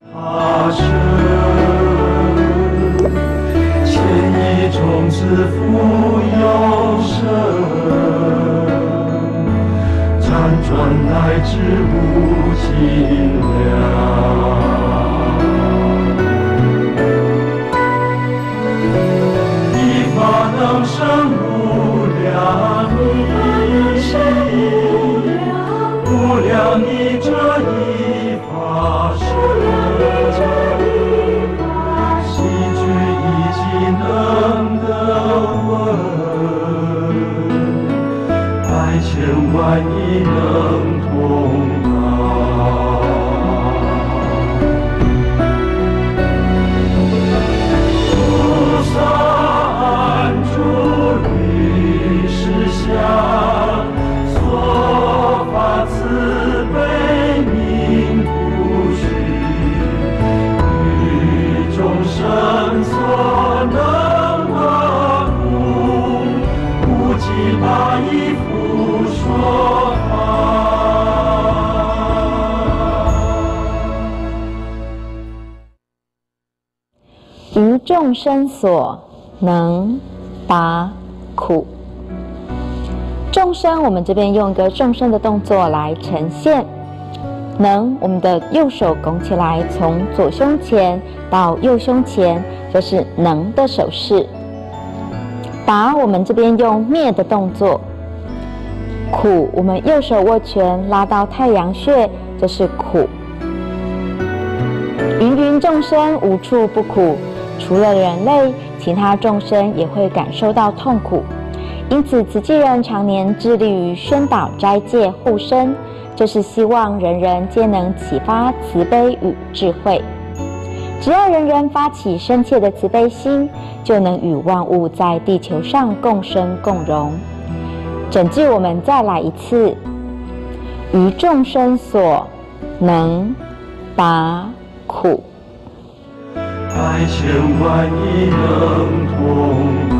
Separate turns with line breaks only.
他生，千亿种子复有生，辗转来之无尽量。一发能生无量义，无量义这一发百千万亿能同达。菩萨安住于世下，所发慈悲名不虚，于众生所能得度，无际八亿复说法。
于众生所能拔苦。众生，我们这边用一个众生的动作来呈现。能，我们的右手拱起来，从左胸前到右胸前，这是能的手势。拔，我们这边用灭的动作。苦，我们右手握拳拉到太阳穴，这是苦。芸芸众生无处不苦，除了人类，其他众生也会感受到痛苦。因此，慈济人常年致力于宣导斋戒护身，这是希望人人皆能启发慈悲与智慧。只要人人发起深切的慈悲心，就能与万物在地球上共生共荣。拯救我们，再来一次，于众生所能拔苦。
百千万亿能同